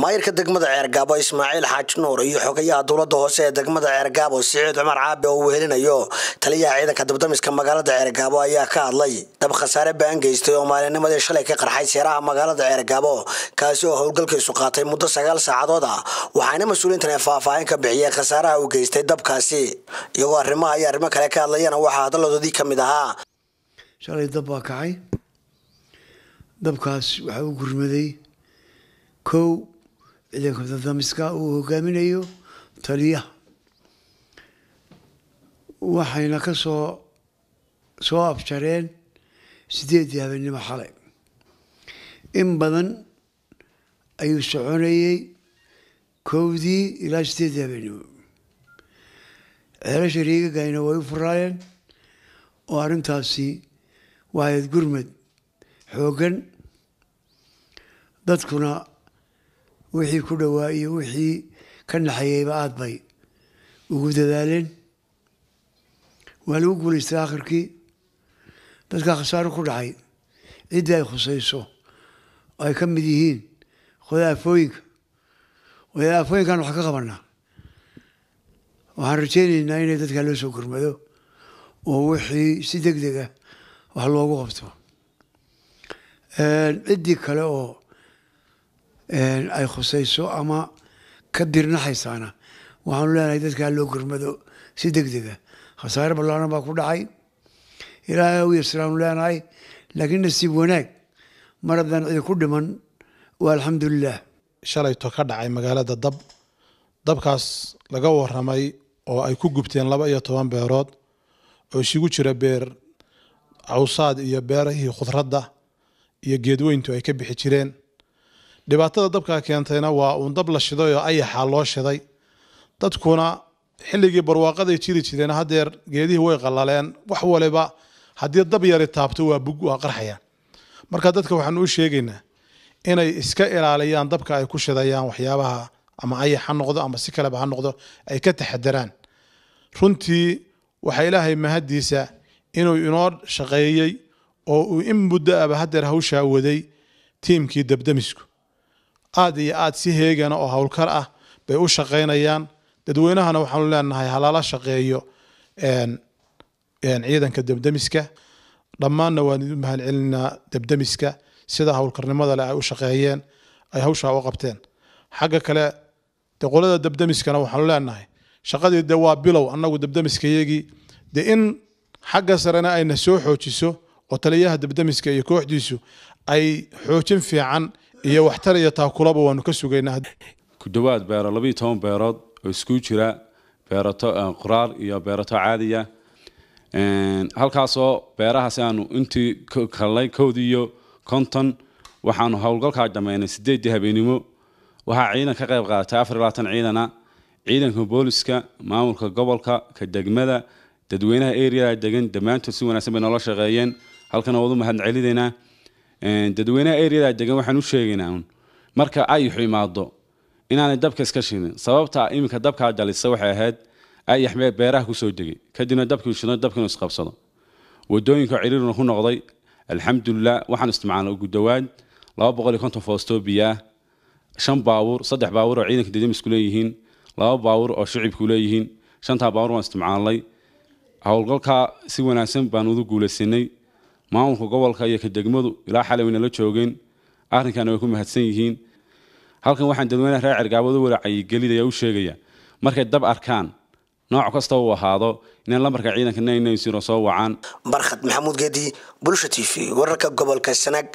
maayirka degmada ceergaabo ismaaciil xaaji nuur iyo xogayaha dowladda hoose ee degmada ceergaabo siciid cumar caabi oo uu helinayo taliyaha ciidanka dabdamiska magaalada ceergaabo ayaa ka hadlay dab khasaare ba'an geystay oo maalinimadii shalay ka qarxay seeraha magaalada ceergaabo kaasi oo howlgalkiisu qaatay muddo sagaal saacadood ah. Waxaana mas'uuliyiintan ee faahfaahin ka bixiyeen khasaaraha uu geystay dabkaasi. Iyagoo arrimaha iyo arrimo kale ka hadlayana waxaa hadaladoodii ka mid ahaa. Shalay dab baa kacay. Dabkaas waxaa u gurmaday kow ciidanka dadamiska uu hogaaminayo taliyaha waxayna ka soo soo abjareen sideeddii habeenimo xalay in badan ayuu soconayey kowdii ilaa sideeddii habeenimo ceelasha riigagayna way u furaayeen oo arrintaasi waahayd gurmad xooggan dadkuna wixii ku dhowaa iyo wixii ka naxayeyba aada bay ugu dadaaleen. Waa lagu guulaystay akhirkii dadkaa khasaaro ku dhacay ciddii ay khusayso oo ay ka mid yihiin qoda afooyinka qoda afooyinkan wax ka qabanaa. Waxaan rajaynaynaa inay dadkaa loo soo gurmado oo wixii si deg deg ah wax loogu qabto. Ciddii kale oo ay khusayso ama ka dirnaxaysaana waxaanu leenahay dadkaa loo gurmado si deg dega khasaare ballaaran baa ku dhacay. Ilaahay u yasraanu leenahay laakiin nasiib wanaag mar haddaan cidi ku dhiman waa alxamdulilah shalayto ka dhacay magaalada dab. Dabkaas laga waramay oo ay ku gubteen laba iyo toban beerood oo isugu jira beer cawsaad iyo beerahii khudradda iyo geedweyntu ay ka bixi jireen dhibaatada dabkaa keentayna waa uun dab la shiday oo ayaxaa loo shiday. Dadkuna xilligii barwaaqaday jiri jireen haddeer geedihii way qalaleen wax waliba haddii dab yari taabto waa bug waa qarxayaan marka dadka waxaanu u sheegaynaa inay iska ilaaliyaan dabka ay ku shidayaan waxyaabaha ama ayax ha noqdo ama si kaleba ha noqdo ay ka taxadaraan runtii waxaa ilaahay mahaddiisa inuu inoo shaqeeyey oo uu in muddo aba haddeer hawshaa waday tiimkii dabdamisku aad iyo aad si heegana oo howlkar ah bay u shaqaynayaan. Dadweynahana waxaanu leenahay halala shaqeeyo ciidanka dabdamiska dhammaanna waan idu mahad dabdamiska sida howlkarnimada leh ay u shaqeeyeen ay hawshaa u qabteen. Xagga kale de qolada dabdamiskana waxaanu leenahay shaqadii de waa bilow annagu dabdamiskayagii de in xagga sarena ayna soo xoojiso oo taliyaha dabdamiska iyo kooxdiisu ay xoojin fiican iyo waxtar iyo taakulaba waanu ka sugaynaa. Ku dhowaad beero labayo toban beerood oo isku jira beerato qoraar iyo beerato caadiya. Halkaasoo beerahaas aanu intii kalnay kowdii iyo konton waxaanu howlgalkaa dhammaynay sideeddii habeenimo waxaa ciidan ka qayb qaadatay afar labaatan ciidana ciidanka booliska maamulka gobolka ka degmada dadweynaha areada degan dhammaantood si wanaagsan bay noola shaqeeyeen. Halkana waad u mahad celinaynaa dadweynaha areada degan waxaan u sheegaynaa un. Marka ayaxu imaado inaanay dabka iska shidin. Sababta iminka dabkaa dalisa waxay ahayd ayax beeraha ku soo degay. Kadibna dabkii shido dabkiinu isqabsado. Wadooyinka ciriirna ku noqday alxamdulilah waxaan isticmaalnay ugu dhowaad laba boqol iyo konton foostoo biyaah shan baabuur saddex baabuur oo ciidanka dadamisku leeyihiin laba baabuur oo shicibku leeyihiin. Shantaa baabuur waan isticmaalnay. Howlgalkaa si wanaagsan baan udu guulaysanay maamulka gobolka iyo ka degmadu ilaa xalay wayna la joogeen arrinkana way ku mahadsan yihiin halkan waxaan dadweynaha reer cergaabad u walaacayigelidaya u sheegaya markay dab arkaan nooc kasta uu ahaado inay lambarka ciidanka naynaysiro soo wacaan barkhad maxamuud geedi bulsha t v wararka gobolka sanaag